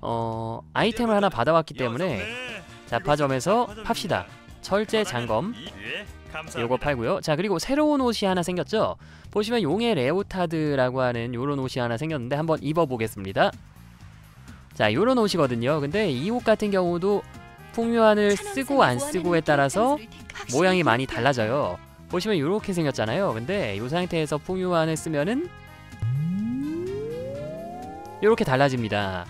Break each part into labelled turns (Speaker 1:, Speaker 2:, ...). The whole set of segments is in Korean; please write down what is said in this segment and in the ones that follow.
Speaker 1: 어 아이템을 하나 받아왔기 때문에 자파점에서 팝시다. 철제 장검 요거 팔고요. 자 그리고 새로운 옷이 하나 생겼죠. 보시면 용의 레오타드라고 하는 요런 옷이 하나 생겼는데 한번 입어보겠습니다. 자 요런 옷이거든요. 근데 이 옷 같은 경우도 풍요한을 쓰고 안 쓰고에 따라서 모양이 많이 달라져요. 보시면 이렇게 생겼잖아요. 근데 이 상태에서 풍요한을 쓰면은 이렇게 달라집니다.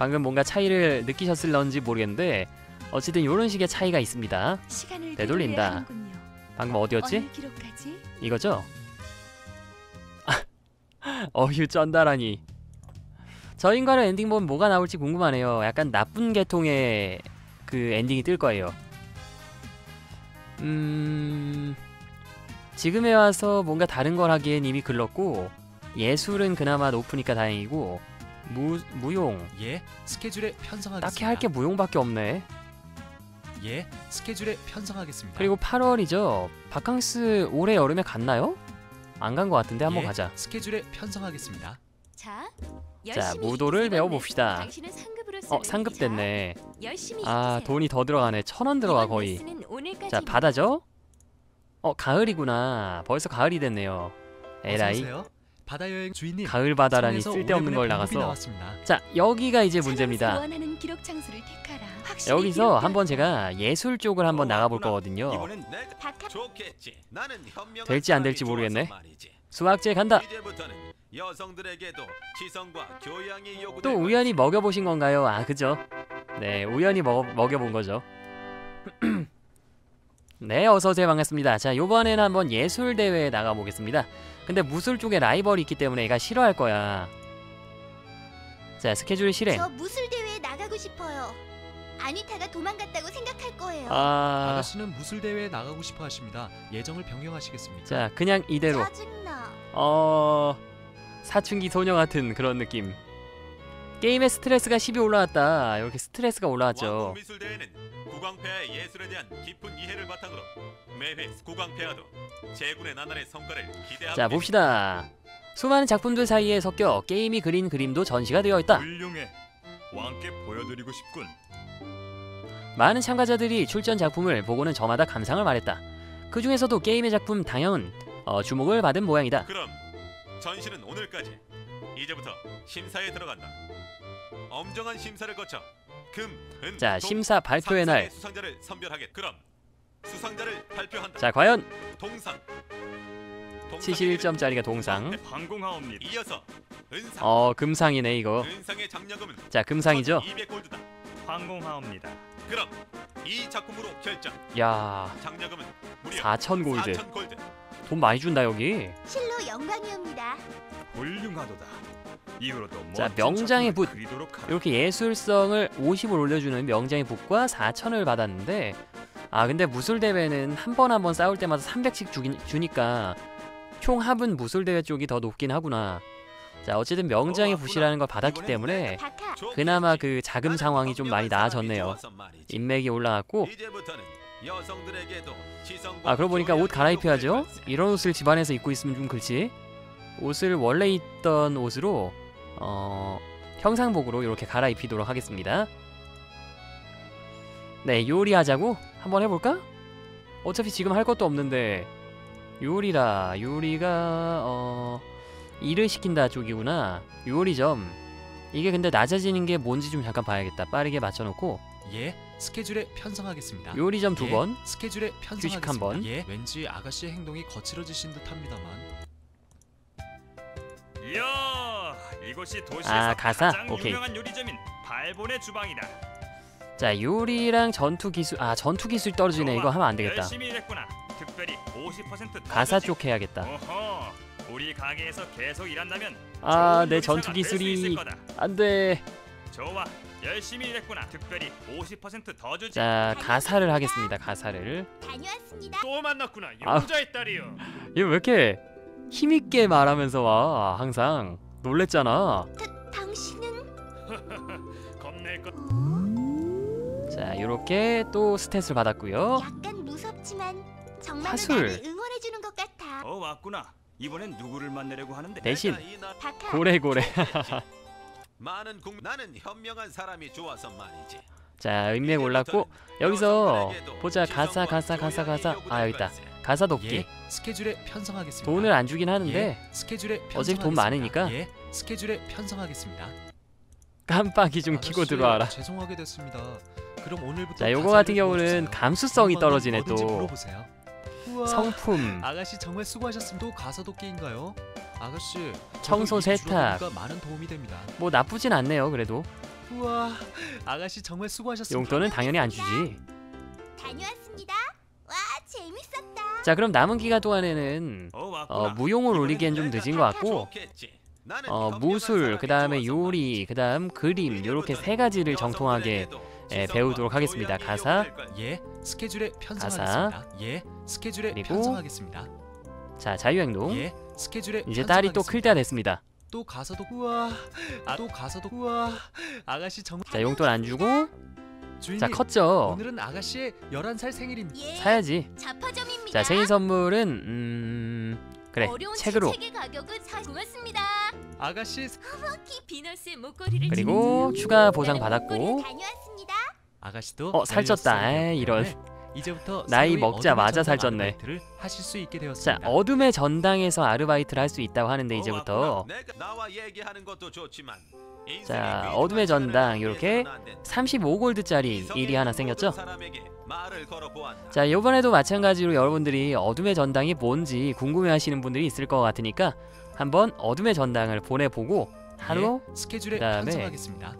Speaker 1: 방금 뭔가 차이를 느끼셨을런지 모르겠는데 어쨌든 이런 식의 차이가 있습니다. 되돌린다. 방금 어디였지? 이거죠? 어휴 쩐다라니. 저 인간의 엔딩 보면 뭐가 나올지 궁금하네요. 약간 나쁜 계통의 그 엔딩이 뜰 거예요. 음... 지금에 와서 뭔가 다른 걸 하기엔 이미 글렀고 예술은 그나마 높으니까 다행이고 무, 무용
Speaker 2: 예, 스케줄에 편성하겠습니다.
Speaker 1: 딱히 할 게 무용밖에 없네
Speaker 2: 예, 스케줄에 편성하겠습니다.
Speaker 1: 그리고 8월이죠 바캉스 올해 여름에 갔나요? 안 간 것 같은데 한번
Speaker 2: 예,
Speaker 1: 가자
Speaker 2: 스케줄에 편성하겠습니다.
Speaker 3: 자,
Speaker 1: 자, 무도를 배워봅시다. 어 상급 됐네 아 돈이 더 들어가네 천 원 들어가 거의 자 바다죠? 어 가을이구나 벌써 가을이 됐네요 에라이
Speaker 2: 어서 오세요. 바다 여행 주인님.
Speaker 1: 가을 바다라니 쓸데없는 걸
Speaker 2: 나왔습니다.
Speaker 1: 자 여기가 이제 문제입니다
Speaker 3: 원하는 기록 장소를 택하라.
Speaker 1: 여기서 한번 제가 예술 쪽을 한번 나가볼
Speaker 4: 왔구나.
Speaker 1: 거거든요 될지 안 될지 모르겠네. 수학제 간다
Speaker 4: 이제부터는 여성들에게도 지성과 교양이 요구될
Speaker 1: 또 우연히 먹여보신 건가요? 아 그죠 네 우연히 먹어, 먹여본 거죠 네 어서오세요 반갑습니다 자 요번에는 한번 예술대회에 나가보겠습니다 근데 무술 쪽에 라이벌이 있기 때문에 얘가 싫어할 거야 자 스케줄 실행
Speaker 5: 저 무술 대회에 나가고 싶어요. 아니타가 도망갔다고 생각할 거예요.
Speaker 1: 아...
Speaker 2: 아가씨는 무술 대회에 나가고 싶어 하십니다. 예정을 변경하시겠습니까?
Speaker 1: 자 그냥 이대로
Speaker 5: 짜증나.
Speaker 1: 어... 사춘기 소녀 같은 그런 느낌 게임의 스트레스가 10이 올라왔다. 이렇게 스트레스가 올라왔죠.
Speaker 4: 미술대회는 국왕폐하의 예술에 대한 깊은 이해를 바탕으로 매회 국왕폐하도 제군의 나날의 성과를 기대하고
Speaker 1: 자 봅시다. 수많은 작품들 사이에 섞여 게임이 그린 그림도 전시가 되어 있다.
Speaker 6: 훌륭해. 왕께 보여드리고 싶군.
Speaker 1: 많은 참가자들이 출전 작품을 보고는 저마다 감상을 말했다. 그 중에서도 게임의 작품 당연은 어, 주목을 받은 모양이다.
Speaker 4: 그럼 전시는 오늘까지 이제부터 심사에 들어간다. 엄정한 심사를 거쳐 금, 은,
Speaker 1: 자
Speaker 4: 동,
Speaker 1: 심사 발표의
Speaker 4: 상상의
Speaker 1: 날.
Speaker 4: 수상자를 선별하게. 그럼 수상자를 발표한다.
Speaker 1: 자 과연
Speaker 4: 동상.
Speaker 1: 71점짜리가 동상?
Speaker 6: 황공하옵니다.
Speaker 4: 이어서 은상.
Speaker 1: 어 금상이네 이거.
Speaker 4: 은상의 장려금은
Speaker 1: 자 금상이죠?
Speaker 4: 200골드다.
Speaker 6: 황공하옵니다.
Speaker 4: 그럼 이 작품으로 결정.
Speaker 1: 야.
Speaker 4: 장려금은 무려
Speaker 1: 4천 골드.
Speaker 4: 4천 골드.
Speaker 1: 돈 많이 준다 여기
Speaker 5: 영광이옵니다.
Speaker 6: 훌륭하도다. 이후로도
Speaker 1: 자, 명장의 붓. 이렇게 예술성을 50을 올려주는 명장의 붓과 4천을 받았는데 아 근데 무술대회는 한 번 한 번 싸울 때마다 300씩 주긴, 주니까 총 합은 무술대회 쪽이 더 높긴 하구나 자 어쨌든 명장의 붓이라는 걸 받았기 때문에. 그나마 그 자금 상황이 좀 많이 나아졌네요 인맥이 올라갔고
Speaker 4: 여성들에게도 지성과
Speaker 1: 아 그러고 보니까 옷 갈아입혀야죠? 이런 옷을 집안에서 입고 있으면 좀 그렇지? 옷을 원래 입던 옷으로 어 형상복으로 이렇게 갈아입히도록 하겠습니다. 네 요리하자고? 한번 해볼까? 어차피 지금 할 것도 없는데. 요리라 요리가 어 일을 시킨다 쪽이구나. 요리점. 이게 근데 낮아지는 게 뭔지 좀 잠깐 봐야겠다. 빠르게 맞춰놓고.
Speaker 2: 예, 스케줄에 편성하겠습니다.
Speaker 1: 요리점
Speaker 2: 예,
Speaker 1: 두번
Speaker 2: 스케줄에 편성하겠습니다.
Speaker 1: 한 번.
Speaker 2: 예, 왠지 아가씨의 행동이 거칠어지신 듯합니다만.
Speaker 6: 이야, 이곳이 도시에서
Speaker 1: 아, 가사?
Speaker 6: 가장
Speaker 1: 오케이.
Speaker 6: 유명한 요리점인 발본의 주방이다.
Speaker 1: 자 요리랑 전투 기술 아 전투 기술 떨어지네 이거 하면 안 되겠다
Speaker 6: 열심히 일했구나. 특별히 50%더
Speaker 1: 가사. 쪽 해야겠다
Speaker 6: 어허, 우리 가게에서 계속 일한다면
Speaker 1: 아 내 전투 기술이
Speaker 6: 거다.
Speaker 1: 안돼
Speaker 6: 좋아, 열심히 일했구나. 특별히 50%더 주지.
Speaker 1: 자 가사를 하겠습니다 가사를
Speaker 5: 다녀왔습니다.
Speaker 6: 또 만났구나.
Speaker 1: 아.
Speaker 6: 용자의 딸이여.
Speaker 1: 얘왜 이렇게 힘있게 말하면서 와 항상 놀랬잖아
Speaker 5: 다, 당신은
Speaker 6: 겁낼 것.
Speaker 1: 자 요렇게 또 스탯을 받았고요
Speaker 5: 약간 무섭지만 정말
Speaker 1: 사술.
Speaker 5: 나를 응원해 주는 것 같아.
Speaker 6: 어 왔구나. 이번엔 누구를 만나려고 하는데?
Speaker 1: 대신. 고래고래
Speaker 4: 많은 국 나는 현명한 사람이 좋아서 말이지.
Speaker 1: 자 인맥 올랐고 여기서 보자 가사 가사 가사 가사 아 여기 있다 가사 돕기
Speaker 2: 예, 스케줄에 편성하겠습니다.
Speaker 1: 돈을 안 주긴 하는데
Speaker 2: 예, 스케줄에
Speaker 1: 어차피 돈. 많으니까.
Speaker 2: 예, 스케줄에 편성하겠습니다.
Speaker 1: 깜빡이 좀 키고
Speaker 2: 아저씨,
Speaker 1: 들어와라
Speaker 2: 죄송하게 됐습니다. 그럼 오늘부터
Speaker 1: 자 요거 같은 경우는. 감수성이 떨어지네 또
Speaker 2: 물어보세요. 우와,
Speaker 1: 성품
Speaker 2: 아가씨 정말 수고하셨습니다. 또 가사 돕기인가요? 아가씨
Speaker 1: 청소, 세탁.
Speaker 2: 줄어드니까 많은 도움이 됩니다.
Speaker 1: 뭐 나쁘진 않네요 그래도
Speaker 2: 우와 아가씨 정말 수고하셨습니다.
Speaker 1: 용돈은 당연히 안 주지
Speaker 5: 다녀왔습니다. 와, 재밌었다.
Speaker 1: 자 그럼 남은 기간 동안에는
Speaker 6: 어.
Speaker 1: 어, 무용을 올리기엔 좀 늦은 것 같고 어, 무술, 그 다음에 요리, 그 다음 그림 요렇게 세 가지를 정통하게 예, 배우도록 하겠습니다. 가사.
Speaker 2: 예, 스케줄에 편성하겠습니다. 예, 스케줄에 편성하겠습니다.
Speaker 1: 자 자유행동
Speaker 2: 예, 스케줄에
Speaker 1: 이제 딸이 또 클 때가. 됐습니다
Speaker 2: 또 가사도 우와 아, 또 가사도 우와 아가씨 정말
Speaker 1: 자 용돈 안 주고
Speaker 2: 주인님
Speaker 1: 자 컸죠
Speaker 2: 오늘은 아가씨의 11살 생일입니다
Speaker 5: 예,
Speaker 1: 사야지
Speaker 5: 자파점입니다.
Speaker 1: 자 생일 선물은 음 그래
Speaker 5: 어려운
Speaker 1: 책으로
Speaker 5: 책의 가격은 사 고맙습니다.
Speaker 2: 아가씨
Speaker 1: 그리고 추가 보상 받았고.
Speaker 2: 아가씨도
Speaker 1: 어, 살쪘다.
Speaker 2: 16살
Speaker 1: 에이, 이런. 나이 먹자마자 살쪘네.
Speaker 2: 아르바이트를 하실 수 있게
Speaker 1: 자
Speaker 2: 되었습니다.
Speaker 1: 어둠의 전당에서 아르바이트를 할 수 있다고 하는데
Speaker 4: 어,
Speaker 1: 이제부터
Speaker 4: 내가 나와 얘기하는 것도 좋지만 인생의
Speaker 1: 자, 어둠의 전당
Speaker 4: 된다.
Speaker 1: 35골드짜리
Speaker 4: 이성의
Speaker 1: 일이 하나 생겼죠. 자 이번에도 마찬가지로 여러분들이 어둠의 전당이 뭔지 궁금해하시는 분들이 있을 것 같으니까 한번 어둠의 전당을 보내보고 하루
Speaker 2: 예, 스케줄에
Speaker 1: 그다음에
Speaker 2: 편성하겠습니다.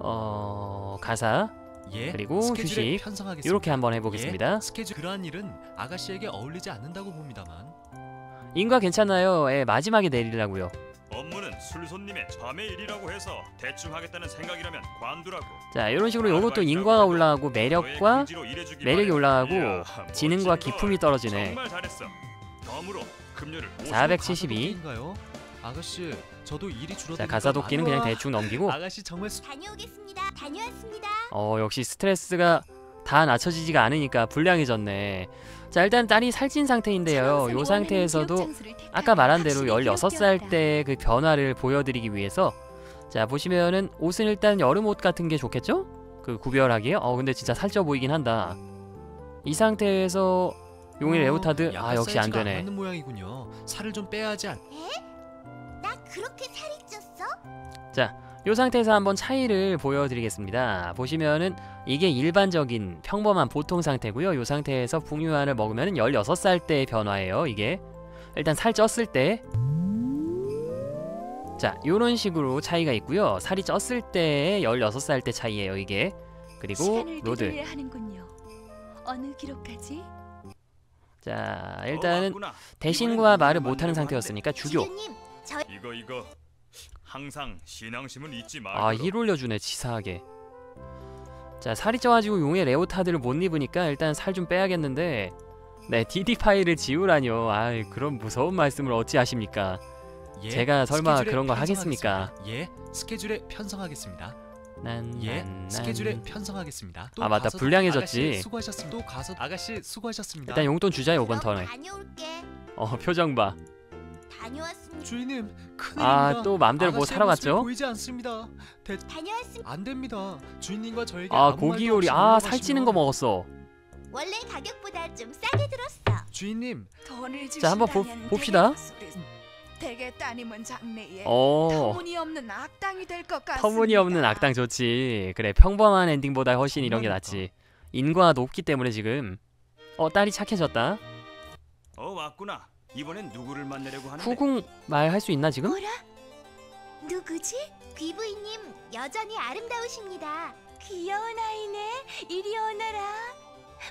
Speaker 1: 어 가사
Speaker 2: 예,
Speaker 1: 그리고 휴식. 이렇게 한번 해보겠습니다
Speaker 2: 예, 스케줄 그러한 일은 아가씨에게 어울리지 않는다고 봅니다만
Speaker 1: 인과 괜찮나요? 예 마지막에 내리려고요
Speaker 6: 업무는 술 손님의 밤의 일이라고 해서 대충 하겠다는 생각이라면 관두라고.
Speaker 1: 자 이런 식으로 요것도 인과가 올라가고 매력과 매력이. 올라가고
Speaker 6: 이야,
Speaker 1: 지능과 기품이
Speaker 6: 걸.
Speaker 1: 떨어지네
Speaker 6: 정말 잘했어. 덤으로 금요를
Speaker 1: 472.
Speaker 2: 가사도끼인가요? 아가씨 저도 일이 줄어드니까
Speaker 1: 자 가사 돕기는 그냥 대충 넘기고.
Speaker 2: 아가씨 정말 수...
Speaker 5: 다녀오겠습니다. 다녀왔습니다.
Speaker 1: 어 역시 스트레스가 다 낮춰지지가 않으니까 불량해졌네. 자 일단 딸이 살찐 상태인데요. 요 상태에서도 아까 말한 대로 16살 때 그 변화를 보여드리기 위해서. 자 보시면은 옷은 일단 여름 옷 같은 게 좋겠죠? 그 구별하기에? 어 근데 진짜 살쪄 보이긴 한다. 이 상태에서 용의 레오타드? 아
Speaker 2: 약간
Speaker 1: 역시 안 되네.
Speaker 2: 살을 좀 빼야 하지 않...
Speaker 5: 나 그렇게 살이 쪘어?
Speaker 1: 요 상태에서 한번 차이를 보여드리겠습니다 보시면은 이게 일반적인 평범한 보통 상태고요 요 상태에서 풍류안을 먹으면 16살 때의 변화예요 이게 일단 살 쪘을 때 자, 요런 식으로 차이가 있고요. 살이 쪘을 때의 16살 때 차이예요, 이게. 그리고
Speaker 3: load. 어느 기록까지?
Speaker 1: 자,
Speaker 6: 어,
Speaker 1: 일단은 대신과 말을 못하는 상태였으니까 주교.
Speaker 6: 이거 이거 항상 신앙심은 잊지 마.
Speaker 1: 아, 일 올려주네, 치사하게. 자, 살이 쪄가지고 용의 레오타드를 못 입으니까 일단 살 좀 빼야겠는데 네, DD 파일을 지우라뇨. 아, 그런 무서운 말씀을 어찌 하십니까?
Speaker 2: 예,
Speaker 1: 제가 설마 그런 거
Speaker 2: 편성하겠습니다.
Speaker 1: 하겠습니까?
Speaker 2: 예, 스케줄에 편성하겠습니다.
Speaker 1: 난,
Speaker 2: 예,
Speaker 1: 난, 난.
Speaker 2: 스케줄에 편성하겠습니다. 또
Speaker 1: 아, 맞다. 불량해졌지.
Speaker 2: 아가씨 수고하셨습니다. 또 가서 아가씨 수고하셨습니다.
Speaker 1: 일단 용돈 주자, 요번 턴에. 어, 표정 봐.
Speaker 5: 다녀왔습니다.
Speaker 2: 주인님, 큰일입니다.
Speaker 1: 아, 또 마음대로 뭐 사러 갔죠?
Speaker 2: 보이지 않습니다. 대...
Speaker 5: 다녀왔습니다.
Speaker 2: 안 됩니다. 주인님과 저에게
Speaker 1: 아,
Speaker 2: 아무
Speaker 1: 고기
Speaker 2: 말도
Speaker 1: 요리.
Speaker 2: 없이
Speaker 1: 아, 살찌는 거 먹었어.
Speaker 5: 원래 가격보다 좀 싸게 들었어.
Speaker 2: 주인님,
Speaker 3: 돈을
Speaker 1: 자, 한번 보-
Speaker 3: 주신다면
Speaker 1: 봅시다.
Speaker 3: 대개 소리- 대개 따님은 장래에
Speaker 1: 어.
Speaker 3: 터무니없는 악당이 될 것 같습니다.
Speaker 1: 터무니없는 악당 좋지. 그래 평범한 엔딩보다 훨씬 이런 게? 낫지. 인과가 높기 때문에 지금. 어 딸이 착해졌다.
Speaker 6: 어 왔구나. 이번엔 누구를 만나려고 하는데?
Speaker 1: 후궁 말할 수 있나 지금?
Speaker 5: 뭐라? 누구지? 귀부인님 여전히 아름다우십니다. 귀여운 아이네. 이리 오너라.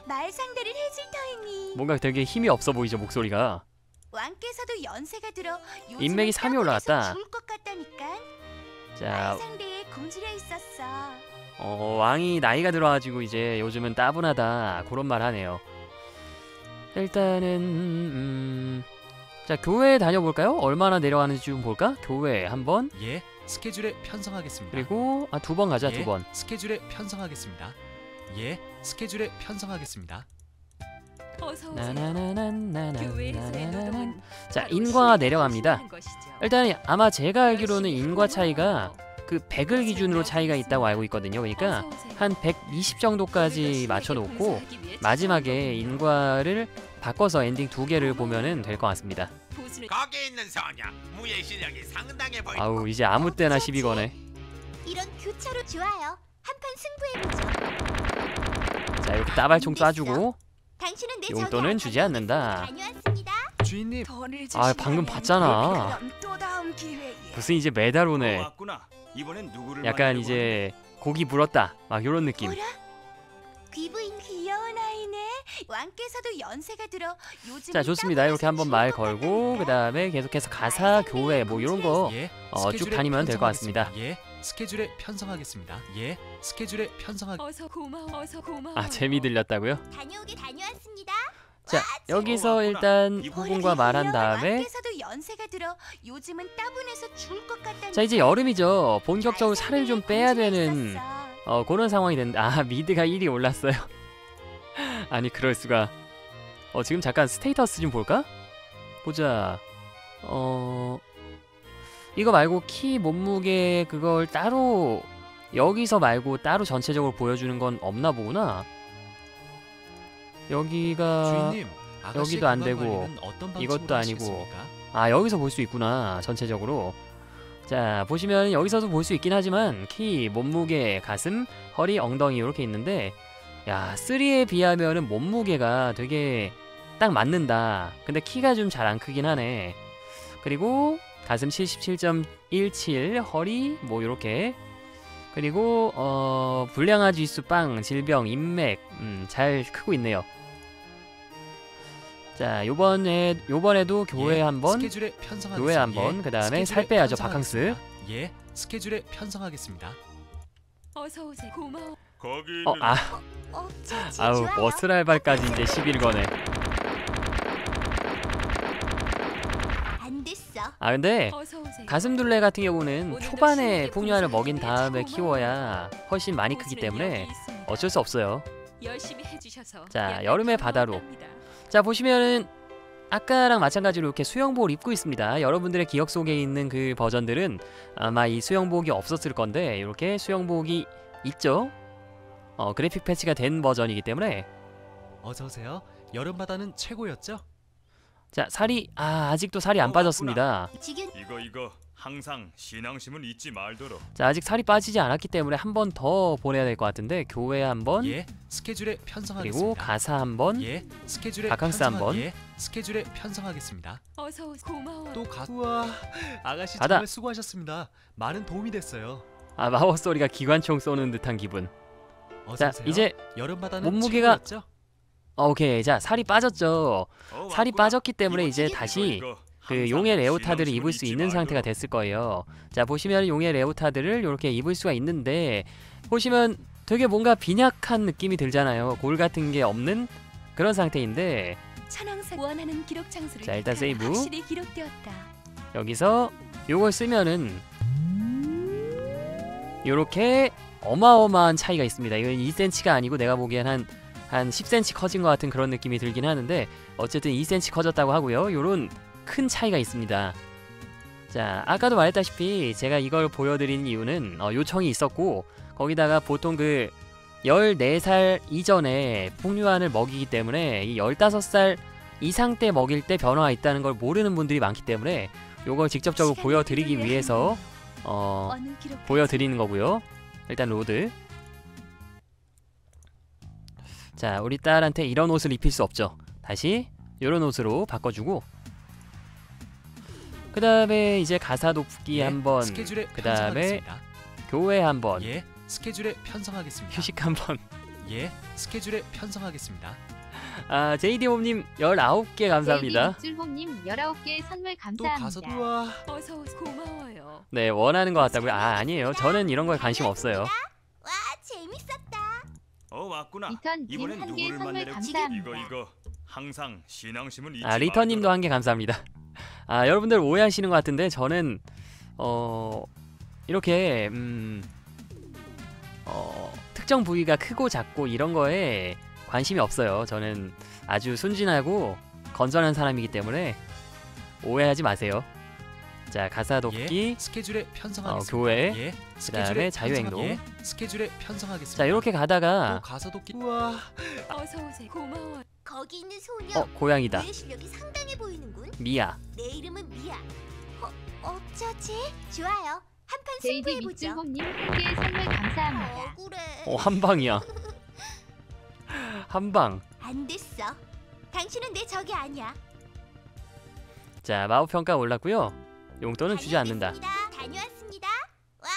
Speaker 5: 말 상대를 해줄 터이니.
Speaker 1: 뭔가 되게 힘이 없어 보이죠 목소리가.
Speaker 5: 왕께서도 연세가 들어
Speaker 1: 인맥이 삼이 올라갔다.
Speaker 5: 땀 흘려서 죽을 것 같다니까. 말
Speaker 1: 자,
Speaker 5: 상대에 굶주려 있었어.
Speaker 1: 어, 왕이 나이가 들어가지고 이제 요즘은 따분하다 그런 말 하네요. 일단은 음... 자 교회 다녀볼까요? 얼마나 내려가는지 좀 볼까? 교회 한번.
Speaker 2: 예 스케줄에 편성하겠습니다.
Speaker 1: 그리고 아 두 번 가자
Speaker 2: 예,
Speaker 1: 두번.
Speaker 2: 스케줄에 편성하겠습니다. 예 스케줄에 편성하겠습니다.
Speaker 1: 자 인과가 내려갑니다. 일단 아마 제가 알기로는 인과 차이가 그 100을 기준으로 차이가 있다고 알고 있거든요. 그러니까. 한 120 정도까지 맞춰놓고 마지막에 인과를 바꿔서 엔딩 두 개를 보면은 될 것 같습니다.
Speaker 4: 거기 있는 소녀 무예 실력이 상당해 보인다.
Speaker 1: 아우 이제 아무 때나 시비 거네.
Speaker 5: 이런 교차로 좋아요. 한판 승부해보죠.
Speaker 1: 자 이렇게 따발총 쏴주고
Speaker 5: 당신은 내
Speaker 1: 용돈은 주지 않는다.
Speaker 5: 다녀왔습니다.
Speaker 2: 주인님
Speaker 3: 돈을
Speaker 1: 아, 방금 봤잖아. 무슨 이제 매달
Speaker 6: 어,
Speaker 1: 오네.
Speaker 6: 왔구나. 이번엔 누구를
Speaker 1: 약간 이제 고기 물었다 막 요런 느낌.
Speaker 3: 뭐라? 귀부인 귀여운 아이네. 왕께서도 연세가 들어 요즘
Speaker 1: 자 좋습니다. 이렇게 한번 말 걸고 그 다음에 계속해서 가사 교회 뭐 이런 거
Speaker 2: 예,
Speaker 1: 어, 다니면 될 것 같습니다.
Speaker 2: 편성하겠습니다. 예, 스케줄에 편성하겠습니다. 예, 스케줄에 편성하.
Speaker 3: 어서 고마워. 어서 고마워.
Speaker 1: 아 재미 들렸다고요?
Speaker 5: 다녀오게 다녀왔습니다.
Speaker 1: 자
Speaker 5: 와,
Speaker 1: 여기서
Speaker 6: 왔구나.
Speaker 1: 일단 후궁과 말한 다음에
Speaker 3: 왕께서도 연세가 들어 요즘은 따분해서 죽을 것 같다는
Speaker 1: 자 이제 여름이죠. 본격적으로 살을 좀 빼야 되는 어 그런 상황이 된다. 아 미드가 1위 올랐어요. 아니 그럴 수가. 어 지금 잠깐 스테이터스 좀 볼까? 보자. 어 이거 말고 키 몸무게 그걸 따로 여기서 말고 따로 전체적으로 보여주는 건 없나 보구나. 여기가
Speaker 2: 주인님,
Speaker 1: 여기도 안 되고 이것도 아니고. 아 여기서 볼 수 있구나 전체적으로. 자 보시면 여기서도 볼 수 있긴 하지만 키, 몸무게, 가슴, 허리, 엉덩이 이렇게 있는데 야 3에 비하면은 몸무게가 되게 딱 맞는다. 근데 키가 좀 잘 안 크긴 하네. 그리고 가슴 77.17 허리 뭐 요렇게 그리고 어 불량화 지수 빵 질병 인맥 음, 잘 크고 있네요 자 요번에 요번에도 교회
Speaker 2: 예,
Speaker 1: 한번. 교회 한번, 그다음에 살 빼야죠,
Speaker 2: 편성하겠습니다. 예, 스케줄에 편성하겠습니다.
Speaker 3: 어서 오세요. 고마워.
Speaker 6: 거기
Speaker 1: 어, 아,
Speaker 5: 어, 좋지,
Speaker 1: 아우
Speaker 5: 좋아요.
Speaker 1: 머슬알발까지 이제 11 거네. 아 근데. 가슴둘레 같은 경우는 초반에 풍류알을 먹인 다음에
Speaker 3: 참
Speaker 1: 키워야 훨씬 많이 크기 때문에. 어쩔 수 없어요. 자, 여름의 바다로. 자 보시면은 아까랑 마찬가지로 이렇게 수영복을 입고 있습니다. 여러분들의 기억 속에 있는 그 버전들은 아마 이 수영복이 없었을 건데 이렇게 수영복이 있죠. 어 그래픽 패치가 된 버전이기 때문에
Speaker 2: 어서 오세요. 여름 바다는 최고였죠?
Speaker 1: 자 살이 아 아직도 살이 안
Speaker 6: 어,
Speaker 1: 빠졌습니다.
Speaker 5: 지금
Speaker 6: 이거 이거 항상 신앙심은 잊지 말도록.
Speaker 1: 자 아직 살이 빠지지 않았기 때문에 한 번 더 보내야 될 것 같은데 교회 한 번,
Speaker 2: 예, 스케줄에 편성하겠습니다.
Speaker 1: 그리고 가사 한 번,
Speaker 2: 예, 스케줄에
Speaker 1: 바캉스
Speaker 2: 편성하-
Speaker 1: 한 번.
Speaker 2: 예, 스케줄에 편성하겠습니다.
Speaker 3: 어서 오세요. 고마워.
Speaker 2: 또 가. 우와, 아가씨
Speaker 1: 가다.
Speaker 2: 정말 수고하셨습니다. 많은 도움이 됐어요.
Speaker 1: 아 마법 소리가 기관총 쏘는 듯한 기분.
Speaker 2: 어서
Speaker 1: 자
Speaker 2: 오세요.
Speaker 1: 이제
Speaker 2: 여름 바다는
Speaker 1: 몸무게가-
Speaker 2: 최고였죠?
Speaker 1: 어, 오케이 자 살이 빠졌죠.
Speaker 6: 어,
Speaker 1: 살이. 빠졌기 때문에 이제 다시 그 용의 레오타드를 입을 수 있는 상태가. 됐을 거예요. 자 보시면 용의 레오타드를 이렇게 입을 수가 있는데 보시면 되게 뭔가 빈약한 느낌이 들잖아요. 골 같은 게 없는 그런 상태인데 자, 일단. 세이브. 여기서 요걸 쓰면은 요렇게 어마어마한 차이가 있습니다. 이건 2cm가 아니고 내가 보기엔 한, 한 10cm 커진 것 같은 그런 느낌이 들긴 하는데 어쨌든 2cm 커졌다고 하고요. 요런 큰 차이가 있습니다. 자, 아까도 말했다시피 제가 이걸 보여드린 이유는 어, 요청이 있었고 거기다가 보통 그 14살 이전에 풍류안을 먹이기 때문에 이 15살 이상 때 먹일 때 변화가 있다는 걸 모르는 분들이 많기 때문에 요걸 직접적으로 보여드리기. 위해서 어, 보여드리는 거고요. 일단 load. 자, 우리 딸한테 이런 옷을 입힐 수 없죠. 다시 이런 옷으로 바꿔주고. 그 다음에 이제 가사 돕기
Speaker 2: 예,
Speaker 1: 한번,
Speaker 2: 스케줄에
Speaker 1: 그 다음에. 교회 한번,
Speaker 2: 예, 스케줄에 편성하겠습니다.
Speaker 1: 휴식 한번.
Speaker 2: 예, 스케줄에 편성하겠습니다.
Speaker 1: 아, JD홈님 19개 감사합니다.
Speaker 7: 줄홈님 19개 선물
Speaker 2: 또
Speaker 7: 감사합니다.
Speaker 2: 가서 우와,
Speaker 3: 어서 오세요. 고마워요.
Speaker 1: 네, 원하는 것 같다고요? 아, 아니에요. 저는 이런 거에 관심 없어요.
Speaker 5: 와, 재밌었다.
Speaker 6: 어 왔구나.
Speaker 7: 리턴
Speaker 6: 이번엔
Speaker 7: 님한개
Speaker 6: 누구를
Speaker 7: 선물
Speaker 6: 만나려고?
Speaker 7: 감사합니다.
Speaker 6: 이거 이거 항상 신앙심은 잊지
Speaker 1: 아 리터님도
Speaker 6: 말도록.
Speaker 1: 한개 감사합니다. 아 여러분들 오해하시는 것 같은데 저는 어 이렇게 음, 어 특정 부위가 크고 작고 이런 거에 관심이 없어요. 저는 아주 순진하고 건전한 사람이기 때문에 오해하지 마세요. 자 가사 돕기
Speaker 2: 예, 스케줄에
Speaker 1: 어,
Speaker 2: 편성하겠습니다.
Speaker 1: 교회
Speaker 2: 예,
Speaker 1: 그다음에 자유행동.
Speaker 2: 예, 스케줄에 편성하겠습니다.
Speaker 1: 자 이렇게 가다가
Speaker 2: 또 가사 돕기. 우와,
Speaker 3: 어서 오세요. 고마워.
Speaker 5: 거기 있는 소녀
Speaker 1: 어 고양이다
Speaker 5: 노래 실력이 상당해 보이는군.
Speaker 1: 미야
Speaker 5: 내 이름은 미야. 어, 어쩌지? 좋아요. 한판
Speaker 7: 제이디
Speaker 5: 승부해 보죠.
Speaker 7: 밑줄홈님 함께 선물 감사합니다.
Speaker 5: 억울해.
Speaker 1: 어 한 방이야 한방
Speaker 5: 안 됐어. 당신은 내 적이 아니야.
Speaker 1: 자 마법 평가 올랐고요 용돈은 주지 않는다.
Speaker 5: 다녀왔습니다.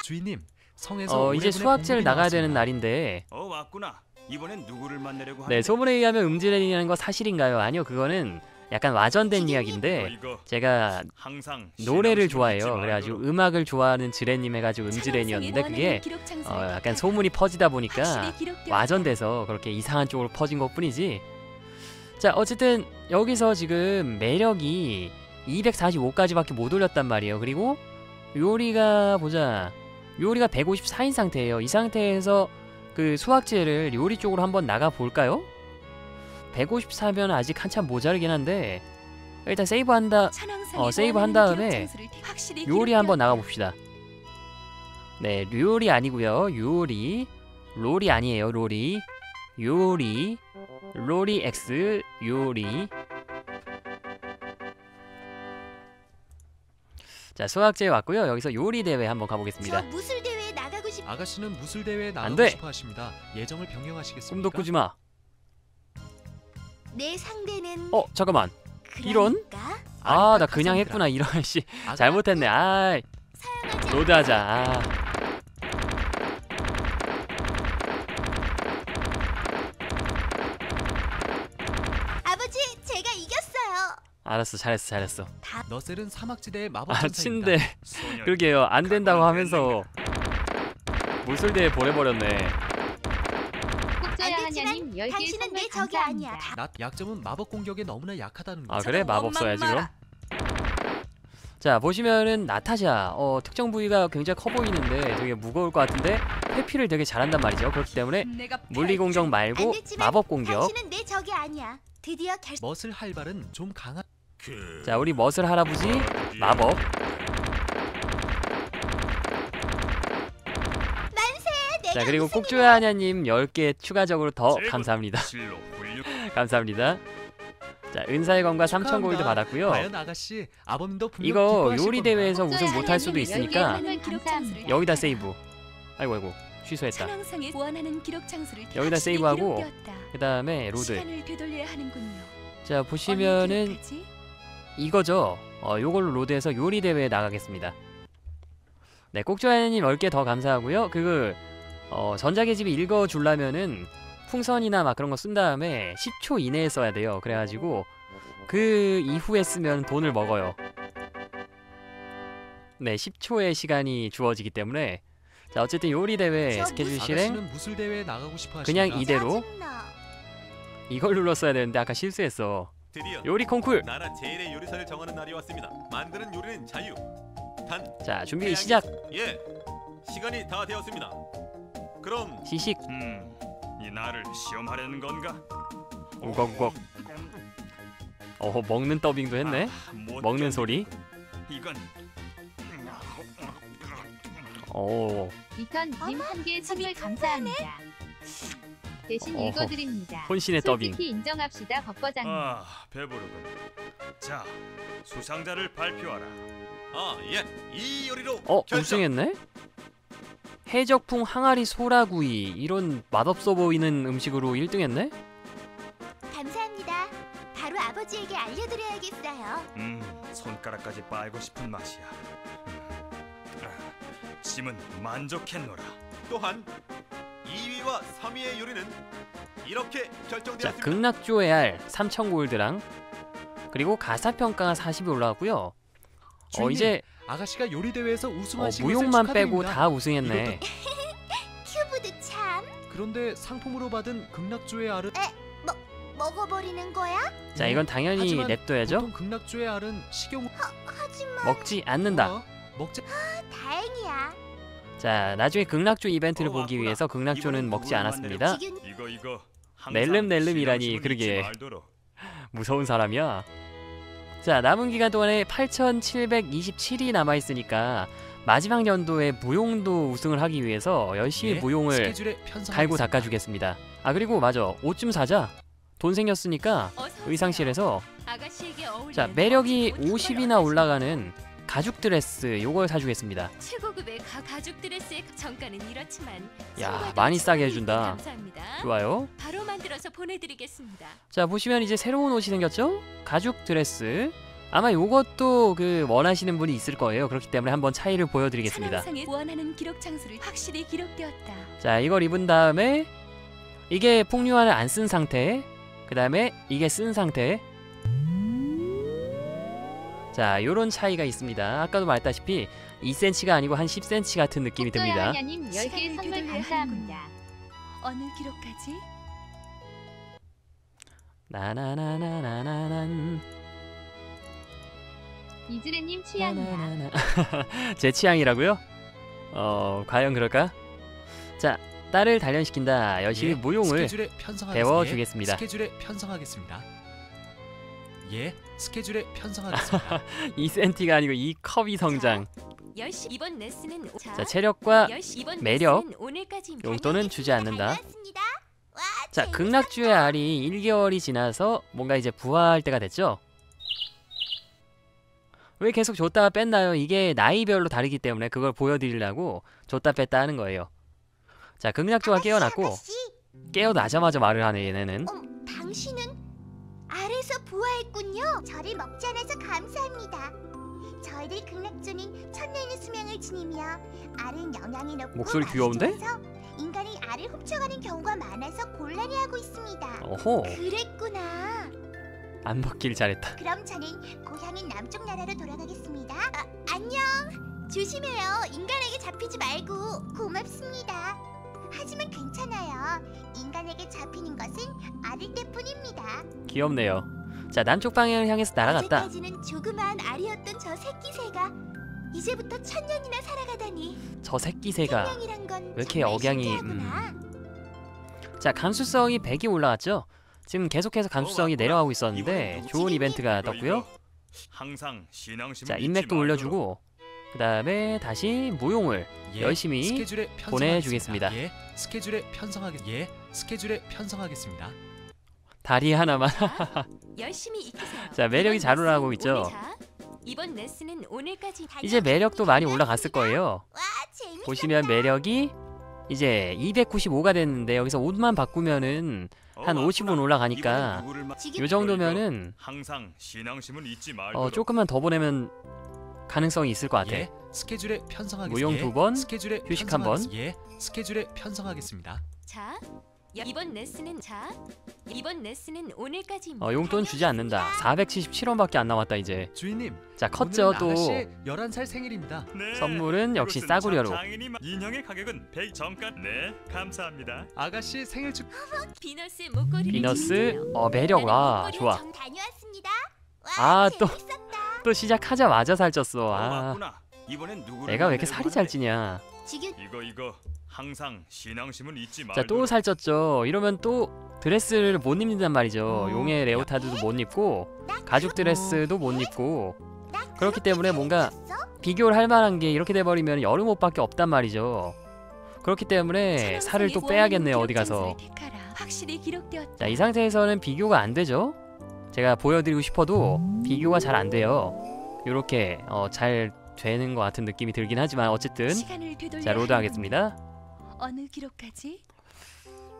Speaker 2: 주인님 성에서
Speaker 1: 어 이제 수학제를 나가야 되는. 날인데
Speaker 6: 어 왔구나. 이번엔 누구를 만나려고
Speaker 1: 네
Speaker 6: 하는데?
Speaker 1: 소문에 의하면 음질이라는 거 사실인가요? 아니요 그거는 약간 와전된 이야기인데 제가
Speaker 6: 항상
Speaker 1: 노래를 좋아해요 그래가지고. 음악을 좋아하는 지레님 해가지고 음지레니였는데 그게 어, 약간 소문이 퍼지다 보니까 와전돼서 그렇게 이상한 쪽으로 퍼진 것 뿐이지 자 어쨌든 여기서 지금 매력이 245까지밖에 못 올렸단 말이에요 그리고 요리가 보자 요리가 154인 상태예요 이 상태에서 그 수학제를 요리 쪽으로 한번 나가 볼까요? 154면 아직 한참 모자르긴 한데 일단 세이브 한다 어, 세이브 한 다음에 요리 한번 나가 봅시다. 네, 요리 아니고요. 요리. 롤이 아니에요. 롤이. 요리. 롤이 X 요리. 자, 수학제 왔고요. 여기서 요리 대회 한번 가보겠습니다.
Speaker 5: 저 무술 대회에 나가고 싶.
Speaker 2: 아가씨는 무술 대회에
Speaker 1: 안
Speaker 2: 나가고
Speaker 1: 돼.
Speaker 2: 싶어 하십니다. 예정을 병행하시겠습니까?
Speaker 1: 꿈도 꾸지 마.
Speaker 5: 내 상대는
Speaker 1: 어, 잠깐만. 이런?
Speaker 5: 그러니까
Speaker 1: 아, 나
Speaker 2: 아니까
Speaker 1: 그냥. 했구나. 이런 씨. 잘못했네. 아, 로드하자. 아. 알았어. 잘했어. 잘했어.
Speaker 2: 너셀은 사막지대의 마법
Speaker 1: 아,
Speaker 2: 전사입니다.
Speaker 1: 친데. 그러게요. 안 된다고 하면서 무술대에 보내버렸네.
Speaker 7: 하냐님 10개
Speaker 5: 당신은
Speaker 7: 선물
Speaker 5: 내 적이 아니야.
Speaker 7: 감사합니다.
Speaker 2: 나 약점은 마법 공격에 너무나 약하다는 거.
Speaker 1: 아 그래 마법 써야지 그럼 자 보시면은 나타샤 어, 특정 부위가 굉장히 커 보이는데 되게 무거울 것 같은데 회피를 되게 잘한단 말이죠 그렇기 때문에 물리 공격
Speaker 5: 안
Speaker 1: 말고 마법 공격
Speaker 5: 당신은 내 적이 아니야. 드디어 결.
Speaker 2: 멋을 할발은 좀 강한.
Speaker 1: 그자 우리 멋을 할아버지 마법
Speaker 5: 내가
Speaker 1: 자 그리고. 꼭조야냐님 10개 추가적으로 더. 감사합니다. 감사합니다 자 은사의 검과 3,000 골드. 받았고요 이거 요리. 대회에서 우승 못할 수도 있으니까
Speaker 7: 하냐님 10개 선물 감사합니다.
Speaker 1: 여기다 세이브 아이고 아이고 취소했다 여기다 세이브하고. 그 다음에
Speaker 3: load.
Speaker 1: 자 보시면은? 이거죠. 어, 요걸로 load해서 요리 대회에 나가겠습니다. 네, 꼭조아님 10개 더 감사하고요. 그 어, 전자계집이 읽어 주려면은 풍선이나 막 그런 거 쓴 다음에 10초 이내에 써야 돼요. 그래 가지고 그 이후에 쓰면 돈을 먹어요. 네, 10초의 시간이 주어지기 때문에 자, 어쨌든 요리 대회
Speaker 5: 저
Speaker 1: 스케줄 실행. 그냥 이대로. 이걸 눌렀어야 되는데 아까 실수했어.
Speaker 4: 드디어
Speaker 1: 요리 콩쿨.
Speaker 4: 나라 제일의 요리사를 정하는 날이 왔습니다. 만드는 요리는 자유. 단
Speaker 1: 자, 준비
Speaker 4: 태양이-
Speaker 1: 시작.
Speaker 4: 예, 시간이 다 되었습니다. 그럼
Speaker 1: 시식.
Speaker 6: 음, 이 나를 시험하려는 건가?
Speaker 1: 우걱우걱. 어, 먹는 더빙도 했네.
Speaker 6: 아, 못
Speaker 1: 먹는. 소리.
Speaker 6: 이건
Speaker 1: 오.
Speaker 7: 이턴님 한개 선물 감사합니다. 대신
Speaker 1: 어허.
Speaker 7: 읽어드립니다.
Speaker 1: 혼신의 더빙.
Speaker 7: 솔직히 인정합시다 법과장님.
Speaker 6: 아 배부르군. 자, 수상자를 발표하라.
Speaker 4: 아 예, 이 요리로
Speaker 1: 어
Speaker 4: 결정.
Speaker 1: 우승했네? 해적풍 항아리 소라구이 이런 맛없어 보이는 음식으로 1등했네?
Speaker 5: 감사합니다. 바로 아버지에게 알려드려야겠어요.
Speaker 6: 음, 손가락까지 빨고 싶은 맛이야. 음. 아, 짐은 만족했노라.
Speaker 4: 또한 2위와 3위의 요리는 이렇게
Speaker 1: 자
Speaker 4: 결정되었습니다.
Speaker 1: 극락조의 알3,000 골드랑 그리고 가사평가가 40이 올라왔고요 어
Speaker 2: 주인님,
Speaker 1: 이제
Speaker 2: 아가씨가 요리 대회에서
Speaker 1: 어,
Speaker 2: 우승하신
Speaker 1: 무용만
Speaker 2: 것을
Speaker 1: 빼고.
Speaker 2: 다
Speaker 1: 우승했네
Speaker 5: 큐브도 참
Speaker 2: 그런데 상품으로 받은 극락조의 알은
Speaker 5: 먹어버리는 거야?
Speaker 1: 자 이건 당연히
Speaker 2: 하지만
Speaker 1: 냅둬야죠
Speaker 2: 보통 극락조의 알은 식용
Speaker 5: 하지만
Speaker 1: 먹지 않는다
Speaker 2: 어, 먹지
Speaker 5: 다행이야.
Speaker 1: 자 나중에 극락조 이벤트를
Speaker 6: 어,
Speaker 1: 보기
Speaker 6: 왔구나.
Speaker 1: 위해서 극락조는 먹지 않았습니다
Speaker 6: 이거 이거.
Speaker 1: 낼름낼름이라니, 그러게. 무서운 사람이야 자 남은 기간 동안에 8,727이 남아 있으니까 마지막 연도에 무용도 우승을 하기 위해서 열심히
Speaker 2: 예,
Speaker 1: 무용을. 갈고 닦아주겠습니다. 아 그리고 맞아 옷 좀 사자. 돈 생겼으니까 의상실에서 자 매력이
Speaker 3: 멋진 옷
Speaker 1: 50이나 올라가는 가죽 드레스 요걸 사주겠습니다.
Speaker 3: 최고급의 가, 가죽 드레스의 정가는 이렇지만
Speaker 1: 야, 많이
Speaker 3: 덕
Speaker 1: 싸게
Speaker 3: 참
Speaker 1: 해준다.
Speaker 3: 감사합니다.
Speaker 1: 좋아요.
Speaker 3: 바로 만들어서 보내드리겠습니다.
Speaker 1: 자 보시면 이제 새로운 옷이 생겼죠? 가죽 드레스. 아마 요것도 그 원하시는 분이 있을 거예요. 그렇기 때문에 한번 차이를 보여드리겠습니다.
Speaker 3: 원하는 기록 장소를 확실히 기록되었다.
Speaker 1: 자 이걸 입은 다음에 이게 풍류화를 안 쓴 상태. 그 다음에 이게 쓴 상태. 자 요런 차이가 있습니다. 아까도 말했다시피 2cm가 아니고 한 10cm 같은 느낌이 듭니다.
Speaker 7: 하냐님 10개
Speaker 3: 시간을
Speaker 7: 선물
Speaker 3: 교대해야
Speaker 7: 감사합니다.
Speaker 3: 어느 기록까지?
Speaker 1: 나나나나나나난
Speaker 7: 이즈레님 취향이야.
Speaker 1: 제 취향이라고요? 어 과연 그럴까? 자 딸을 단련시킨다. 열심히
Speaker 2: 예,
Speaker 1: 무용을
Speaker 2: 스케줄에 편성하겠습니다.
Speaker 1: 배워주겠습니다.
Speaker 2: 예, 스케줄에 편성하겠습니다. 예, 스케줄에 편성하겠습니다.
Speaker 1: 2cm가 아니고 이 컵이 성장.
Speaker 3: 열시 이번 레슨은 오-
Speaker 1: 자 체력과 매력. 용돈은 주지 않는다. 자. 극락주의 알이 1개월이 지나서 뭔가 이제 부화할 때가 됐죠? 왜 계속 줬다가 뺐나요? 이게 나이별로 다르기 때문에 그걸 보여드리려고 줬다 뺐다 하는 거예요. 자 극락주가 깨어났고
Speaker 5: 아가씨,
Speaker 1: 깨어나자마자 말을 하네 얘네는.
Speaker 5: 어, 당신은 알에서 부화했군요. 저를 먹지 않아서 감사합니다. 저희들 극락조는 천년의 수명을 지니며 알은 영양이 높고
Speaker 1: 목소리 귀여운데?
Speaker 5: 인간이 알을 훔쳐가는 경우가 많아서 곤란해하고 있습니다.
Speaker 1: 어호
Speaker 5: 그랬구나.
Speaker 1: 안 먹길 잘했다.
Speaker 5: 그럼 저는 고향인 남쪽 나라로 돌아가겠습니다. 아, 안녕. 조심해요. 인간에게 잡히지 말고 고맙습니다. 하지만 괜찮아요. 인간에게 잡히는 것은 알일 때뿐입니다.
Speaker 1: 귀엽네요. 자 남쪽 방향을 향해서 날아갔다.
Speaker 5: 어제까지는 조그마한 알이었던 저 새끼 새가 이제부터 천 년이나 살아가다니.
Speaker 1: 저 새끼 새가
Speaker 5: 생명이란 건왜
Speaker 1: 이렇게 억양이, 음. 자 감수성이 100이 올라갔죠? 지금 계속해서 감수성이 내려가고 있었는데 좋은 이벤트가 떴고요.
Speaker 6: 항상 신앙심을
Speaker 1: 자 인맥도. 올려주고 그 다음에 다시 무용을
Speaker 2: 예,
Speaker 1: 열심히. 보내주겠습니다.
Speaker 2: 예, 스케줄에 편성하겠. 예, 스케줄에 편성하겠습니다.
Speaker 1: 다리 하나만
Speaker 3: 열심히 익히세요.
Speaker 1: 자, 매력이 잘 올라가고 있죠?
Speaker 3: 이번 레슨은 오늘까지.
Speaker 1: 이제 매력도 많이 올라갔을 거예요.
Speaker 5: 와.
Speaker 1: 보시면 매력이 이제 295가 됐는데 여기서 옷만 바꾸면은 한
Speaker 6: 어,
Speaker 1: 50은
Speaker 6: 맞구나.
Speaker 1: 올라가니까 요 정도면은. 어 조금만 더 보내면 가능성이 있을 것 같아.
Speaker 2: 예, 스케줄에 편성하겠습니다.
Speaker 1: 무용
Speaker 2: 예,
Speaker 1: 두 번,
Speaker 2: 스케줄에
Speaker 1: 휴식 한 번.
Speaker 2: 예, 스케줄에 편성하겠습니다.
Speaker 3: 자, 여- 이번 레슨은 자, 이번 레슨은 오늘까지입니다.
Speaker 1: 어 용돈 주지 않는다. 477원밖에 안 남았다 이제.
Speaker 2: 주인님,
Speaker 1: 자 컸죠
Speaker 2: 오늘은
Speaker 1: 또.
Speaker 2: 아가씨의 11살 생일입니다.
Speaker 6: 네,
Speaker 1: 선물은 역시 싸구려로.
Speaker 6: 참 장인이 마- 인형의 가격은 100 정가. 네, 감사합니다.
Speaker 2: 아가씨 생일 축
Speaker 3: 비너스 목걸이를
Speaker 1: 비너스. 어 매력 와 좋아.
Speaker 3: 정-
Speaker 5: 다녀왔습니다.
Speaker 1: 아,
Speaker 5: 와,
Speaker 1: 또. 또 시작하자마자 살쪘어.
Speaker 6: 어,
Speaker 1: 아
Speaker 6: 맞구나. 이번엔 누구를
Speaker 1: 내가 왜 이렇게 살이 잘? 찌냐.
Speaker 5: 지금
Speaker 6: 이거 이거 항상 신앙심을 잊지
Speaker 1: 자
Speaker 6: 말도록.
Speaker 1: 또 살쪘죠. 이러면 또 드레스를 못 입는단 말이죠.
Speaker 2: 어,
Speaker 1: 용의 레오타드도 못 입고 가죽 드레스도 못 입고
Speaker 5: 나
Speaker 1: 그렇기 때문에 뭔가? 비교를 할 만한 게 이렇게 돼버리면 여름 옷밖에 없단 말이죠. 그렇기 때문에 살을 또 빼야겠네요 어디 가서.
Speaker 3: 확실히 기록되었다.
Speaker 1: 자 이 상태에서는 비교가 안 되죠. 제가 보여드리고 싶어도 비교가 잘 안 돼요. 이렇게 어, 잘 되는 것 같은 느낌이 들긴 하지만 어쨌든 자 load 하겠습니다.
Speaker 3: 어느 기록까지?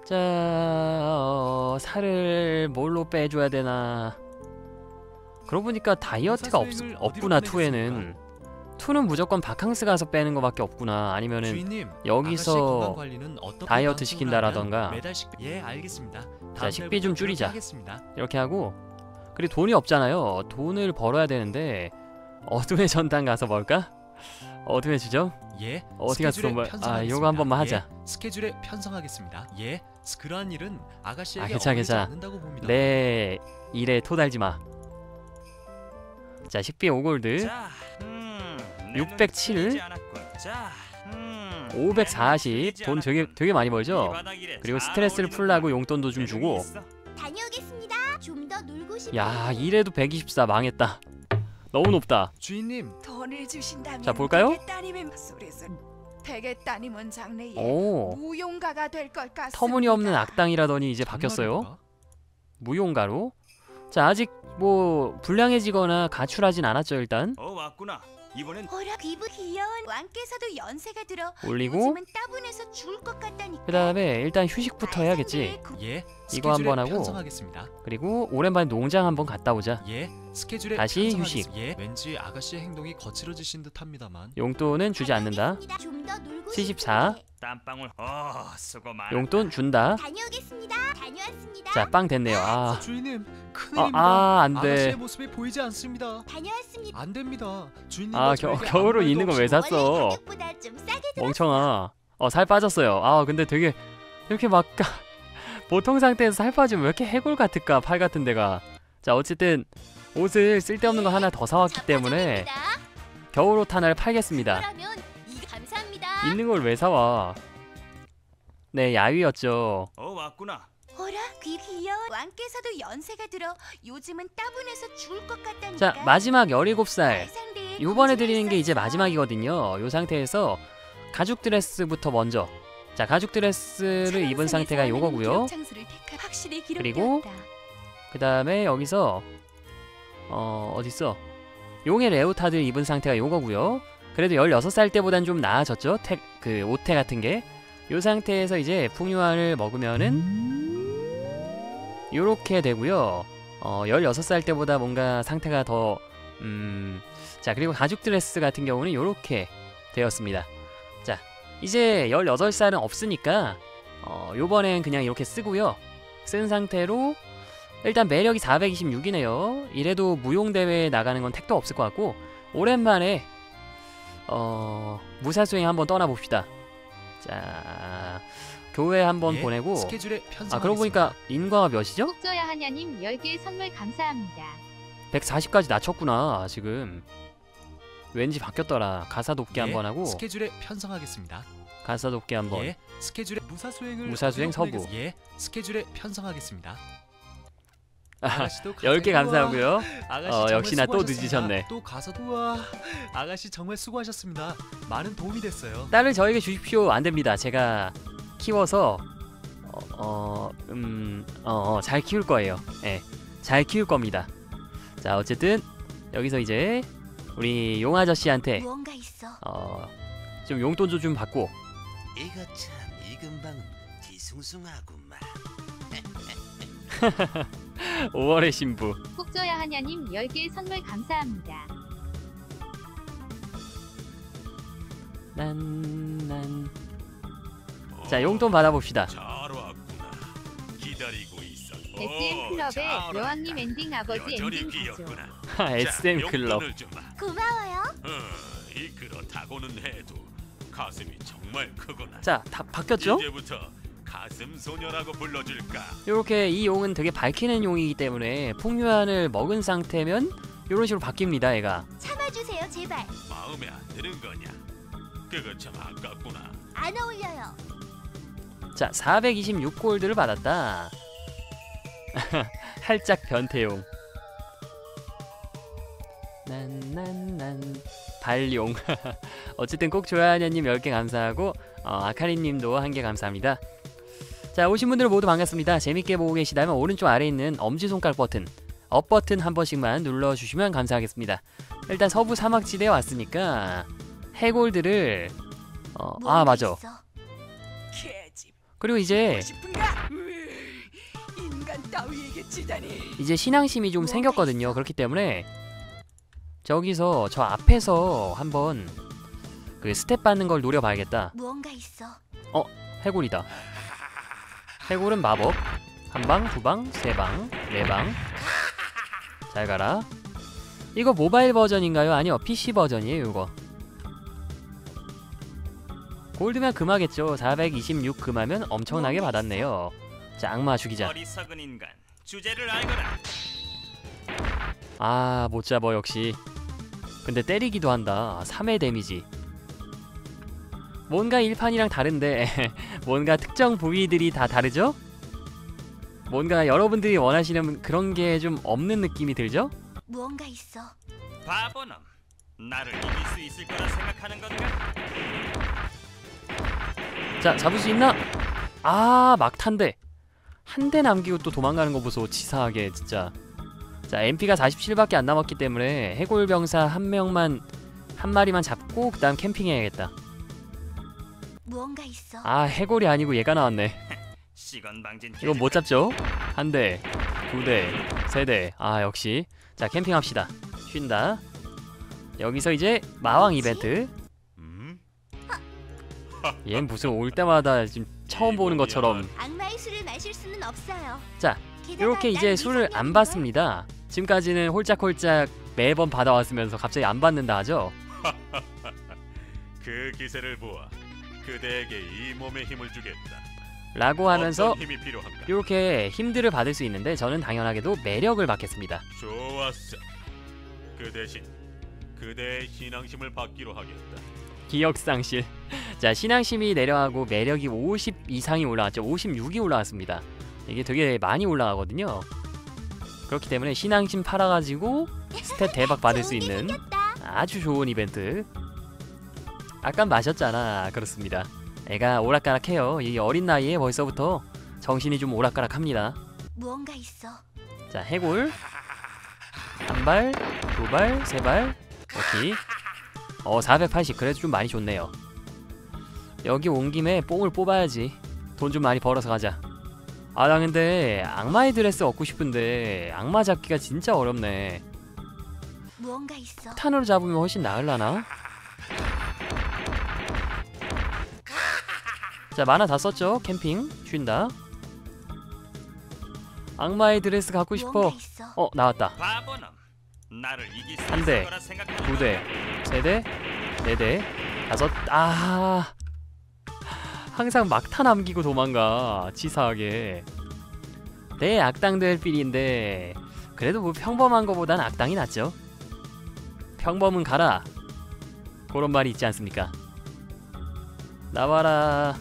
Speaker 1: 자 어, 살을 뭘로 빼줘야 되나? 그러고 보니까 다이어트가 없, 없구나 투에는 투는 무조건 바캉스 가서 빼는 거밖에 없구나 아니면은
Speaker 2: 주인님,
Speaker 1: 여기서 다이어트 시킨다라던가.
Speaker 2: 예,
Speaker 1: 자, 식비 좀 줄이자.
Speaker 2: 하겠습니다.
Speaker 1: 이렇게 하고 그리고 돈이 없잖아요. 돈을 벌어야 되는데 어둠의 전당 가서 뭘까? 어둠의 주점?
Speaker 2: 예,
Speaker 1: 어디 가서 벌- 아. 요거 한 번만
Speaker 2: 예,
Speaker 1: 하자.
Speaker 2: 스케줄에 편성하겠습니다. 예, 스- 그러한 일은 아가씨에게
Speaker 1: 아, 괜찮아, 괜찮아.
Speaker 2: 않는다고 봅니다.
Speaker 1: 내 일에 토달지 마. 자, 식비 5골드.
Speaker 6: 자, 음, 내
Speaker 1: 607.
Speaker 6: 눈은 틀리지 않았군. 자, 음,
Speaker 1: 540. 돈 되게 되게 많이
Speaker 6: 이
Speaker 1: 벌죠? 그리고
Speaker 6: 잘
Speaker 1: 스트레스를. 풀라고 용돈도 좀 주고. 야, 이래도 124 망했다. 너무 높다.
Speaker 2: 주인님
Speaker 8: 돈을 주신다면
Speaker 1: 자, 볼까요?
Speaker 8: 대게따님은 장래에
Speaker 1: 오
Speaker 8: 무용가가 될 것 같습니다.
Speaker 1: 터무니없는 악당이라더니 이제 바뀌었어요. 무용가로. 자 아직 뭐 불량해지거나 가출하진 않았죠 일단.
Speaker 6: 어 왔구나. 이번엔
Speaker 3: 어라 귀부 귀여운 왕께서도 연세가 들어
Speaker 1: 올리고
Speaker 3: 요즘은 따분해서 죽을 것 같다니까.
Speaker 1: 그 다음에 일단 휴식부터 해야겠지.
Speaker 2: 예
Speaker 1: 이거 한번
Speaker 2: 스케줄에
Speaker 1: 하고.
Speaker 2: 편성하겠습니다
Speaker 1: 그리고 오랜만에 농장 한번 갔다 오자.
Speaker 2: 예 스케줄에
Speaker 1: 다시. 휴식.
Speaker 2: 예 왠지 아가씨의 행동이 거칠어지신 듯합니다만
Speaker 1: 용돈은 주지 않는다.
Speaker 5: 좀 더 놀고
Speaker 1: 74.
Speaker 5: 싶은데.
Speaker 6: 땀방울. 어 수고 많아.
Speaker 1: 용돈 준다.
Speaker 5: 다녀오겠습니다. 다녀왔습니다.
Speaker 1: 자 빵 됐네요. 아,
Speaker 2: 주인님
Speaker 1: 아,
Speaker 2: 큰일입니다
Speaker 1: 아 안 돼.
Speaker 2: 아가씨의 모습이 보이지 않습니다
Speaker 5: 다녀왔습니다.
Speaker 2: 안 됩니다 주인님
Speaker 1: 아 겨, 겨울로 있는 거 왜 샀어?
Speaker 5: 가격보다 좀 싸게 들었어요.
Speaker 1: 멍청아. 어 살 빠졌어요. 아 근데 되게 이렇게 막 보통 상태에서 살 빠지면 왜 이렇게 해골 같을까 팔 같은 데가. 자 어쨌든 옷을 쓸데없는 거 하나 더 사왔기 때문에 겨울 옷 하나를 팔겠습니다. 있는 걸 왜 사와? 네 야유였죠.
Speaker 6: 어 왔구나.
Speaker 3: 어라 귀 귀여운 왕께서도 연세가 들어 요즘은 따분해서 죽을 것 같다니까.
Speaker 1: 자 마지막 17살.
Speaker 3: 상대에
Speaker 1: 요번에 드리는 게 이제. 마지막이거든요. 요 상태에서 가죽 드레스부터 먼저. 자 가죽 드레스를 입은 상태가 요거고요. 그리고. 그 다음에 여기서 어 어딨어? 용의 레오타드 입은 상태가 요거고요. 그래도 16살 때보단 좀 나아졌죠. 택, 그 옷태 같은 게. 요 상태에서 이제 풍요한을 먹으면은 요렇게 되고요. 어 16살 때보다 뭔가 상태가 더 음. 자, 그리고 가죽 드레스 같은 경우는 요렇게 되었습니다. 자, 이제 18살은 없으니까 어 요번엔 그냥 이렇게 쓰고요. 쓴 상태로 일단 매력이 426이네요. 이래도 무용 대회에 나가는 건 택도 없을 것 같고 오랜만에 어 무사수행 한번 떠나 봅시다. 자 교회 한번
Speaker 2: 예,
Speaker 1: 보내고 아 그러고 보니까 인과가 몇이죠?
Speaker 7: 꼭줘야 하냐님 10개 선물 감사합니다.
Speaker 1: 140까지 낮췄구나 지금. 왠지 바뀌었더라. 가사 돕기
Speaker 2: 예,
Speaker 1: 한번 하고
Speaker 2: 스케줄에 편성하겠습니다
Speaker 1: 가사 돕기 한번.
Speaker 2: 예 스케줄에 무사 수행을
Speaker 1: 무사 수행
Speaker 2: 어디로
Speaker 1: 서부.
Speaker 2: 보내겠- 예 스케줄에 편성하겠습니다
Speaker 1: 아,
Speaker 2: 아가씨도
Speaker 1: 10개
Speaker 2: 가서-
Speaker 1: 감사하고요. 어, 역시나 또. 늦으셨네.
Speaker 2: 또 가서 우와 아가씨 정말 수고하셨습니다 많은 도움이 됐어요
Speaker 1: 딸을 저에게 주십시오. 안 됩니다. 제가 키워서 어, 어, 음, 어, 어, 잘 키울 거예요. 예, 잘 키울 겁니다. 자, 어쨌든 여기서 이제 우리 용 아저씨한테
Speaker 5: 무언가 있어.
Speaker 1: 어, 좀 용돈 좀 받고
Speaker 9: 이거 참 이금방은 뒤숭숭하구만.
Speaker 1: 5월의 신부.
Speaker 7: 꼭줘야 하냐님 10개 선물 감사합니다.
Speaker 1: 난난. 자, 용돈 받아봅시다.
Speaker 4: 잘 왔구나. 기다리고 있었.
Speaker 7: SM 클럽의 여왕님 엔딩 아버지 엔딩 가죠.
Speaker 4: 귀엽구나.
Speaker 1: SM
Speaker 4: 자,
Speaker 1: 클럽.
Speaker 5: 고마워요.
Speaker 4: 어, 이 그렇다고는 해도 가슴이 정말 크구나.
Speaker 1: 자, 다 바뀌었죠?
Speaker 4: 이제부터 가슴 소녀라고 불러줄까?
Speaker 1: 이렇게 이 용은 되게 밝히는 용이기 때문에 풍류한을 먹은 상태면 이런 식으로 바뀝니다, 얘가.
Speaker 5: 참아주세요, 제발.
Speaker 4: 마음에 안 드는 거냐? 그거 참 아깝구나.
Speaker 5: 안 어울려요.
Speaker 1: 자, 426골드를 받았다. 살짝 변태용. 난난난 발용. 어쨌든 꼭 좋아하냐님 10개 감사하고 어, 아카리님도 한 개 감사합니다. 자 오신 분들 모두 반갑습니다. 재밌게 보고 계시다면 오른쪽 아래 있는 엄지손가락 버튼 up 버튼 한 번씩만 눌러주시면 감사하겠습니다. 일단 서부 사막지대에 왔으니까 해골들을 어, 아 맞아. 그리고 이제. 이제 신앙심이 좀 생겼거든요. 그렇기 때문에 저기서 저 앞에서 한번 그 stat 받는 걸 노려봐야겠다.
Speaker 5: 있어.
Speaker 1: 해골이다. 해골은 마법. 한 방, 두 방, 세 방, 네 방. 잘 가라. 이거 모바일 버전인가요? 아니요, PC 버전이에요, 이거. gold면 금하겠죠. 426 금하면 엄청나게 받았네요. 자, 악마 죽이자. 아, 못 잡어 역시. 근데 때리기도 한다. 3회 데미지. 뭔가 1판이랑 다른데 뭔가 특정 부위들이 다 다르죠? 뭔가 여러분들이 원하시는 그런 게 좀 없는 느낌이 들죠?
Speaker 5: 무언가 있어.
Speaker 6: 바보놈. 나를 이길 수 있을 거라 생각하는 건가?
Speaker 1: 자 잡을 수 있나? 아 막탄대 한 대 남기고 또 도망가는 거 보소 치사하게 진짜 자 MP가 47밖에 안 남았기 때문에 해골병사 한 명만 한 마리만 잡고 그 다음 캠핑해야겠다
Speaker 3: 무언가 있어.
Speaker 1: 아 해골이 아니고 얘가 나왔네. 이거 못 잡죠? 한 대, 두 대, 세 대. 아 역시. 자 캠핑합시다. 쉰다. 여기서 이제 마왕 이벤트.
Speaker 4: 음?
Speaker 1: 얘 무슨 올 때마다 지금 처음 보는 것처럼.
Speaker 3: 악마의 술을 마실 수는 없어요.
Speaker 1: 자, 이렇게
Speaker 3: 난
Speaker 1: 이제 술을 안. 받습니다. 지금까지는 홀짝홀짝 매번 받아왔으면서 갑자기 안 받는다 하죠.
Speaker 4: 그 기세를 보아 그대에게 이 몸의 힘을 주겠다.
Speaker 1: 라고 하면서
Speaker 4: 어떤 힘이 필요한가?
Speaker 1: 이렇게 힘들을 받을 수 있는데 저는 당연하게도 매력을 받겠습니다.
Speaker 4: 좋았어. 그 대신 그대의 신앙심을 받기로 하겠다.
Speaker 1: 기억상실. 자 신앙심이 내려가고 매력이 50 이상이 올라왔죠. 56이 올라왔습니다. 이게 되게 많이 올라가거든요. 그렇기 때문에 신앙심 팔아가지고 스탯 대박 받을 수 있는. 아주 좋은 이벤트. 아까 마셨잖아. 그렇습니다. 애가 오락가락해요. 이 어린 나이에 벌써부터 정신이 좀 오락가락합니다.
Speaker 3: 무언가 있어.
Speaker 1: 자 해골 한 발, 두 발, 세 발. 오케이. 어 480. 그래도 좀 많이 좋네요. 여기 온 김에 뽕을 뽑아야지. 돈 좀 많이 벌어서 가자. 아 나 근데 악마의 드레스 얻고 싶은데 악마 잡기가 진짜 어렵네.
Speaker 3: 무언가 있어.
Speaker 1: 탄으로 잡으면 훨씬 나을라나? 자 만화 다 썼죠? 캠핑 쉰다. 악마의 드레스 갖고 싶어.
Speaker 3: 어
Speaker 1: 나왔다.
Speaker 6: 바보놈. 나를 이길
Speaker 1: 수한
Speaker 6: 있을
Speaker 1: 대,
Speaker 6: 거라 생각하는
Speaker 1: 두 대, 세 대, 네 대, 다섯. 아 항상 막타 남기고 도망가 치사하게. 내 악당 될 필인데 그래도 뭐 평범한 거보단 악당이 낫죠. 평범은 가라. 그런 말이 있지 않습니까? 나와라.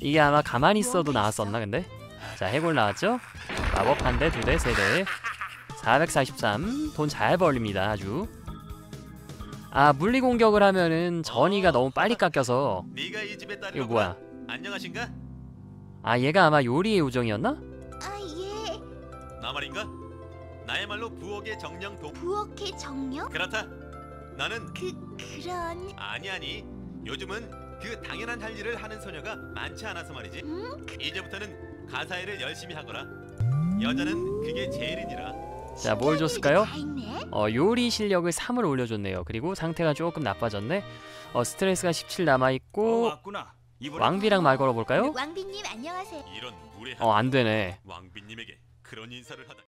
Speaker 1: 이게 아마 가만히 있어도 나왔었나 근데? 자 해골 나왔죠? 마법 한 대, 두 대, 세 대. 443. 돈 잘 벌립니다 아주. 아 물리 공격을 하면은 전이가 너무 빨리 깎여서
Speaker 4: 이
Speaker 1: 이거 뭐야?
Speaker 4: 안녕하신가?
Speaker 1: 아 얘가 아마 요리의 요정이었나?
Speaker 5: 아 예.
Speaker 4: 나 말인가? 나야말로 부엌의 정령 동.
Speaker 5: 부엌의 정령?
Speaker 4: 그렇다. 나는
Speaker 5: 그 그런
Speaker 4: 아니 아니. 요즘은 그 당연한 할 일을 하는 소녀가 많지 않아서 말이지.
Speaker 5: 음?
Speaker 4: 이제부터는 가사일을 열심히 하거라. 여자는 그게 제일이니라.
Speaker 1: 자 뭘 줬을까요? 어 요리 실력을 3을 올려줬네요. 그리고 상태가 조금 나빠졌네. 어 스트레스가 17 남아
Speaker 6: 어,
Speaker 1: 있고 왕비랑 말 걸어볼까요?
Speaker 5: 왕비님 안녕하세요.
Speaker 4: 이런 무례한
Speaker 1: 어 안 되네.
Speaker 4: 왕비님에게 그런 인사를 하다.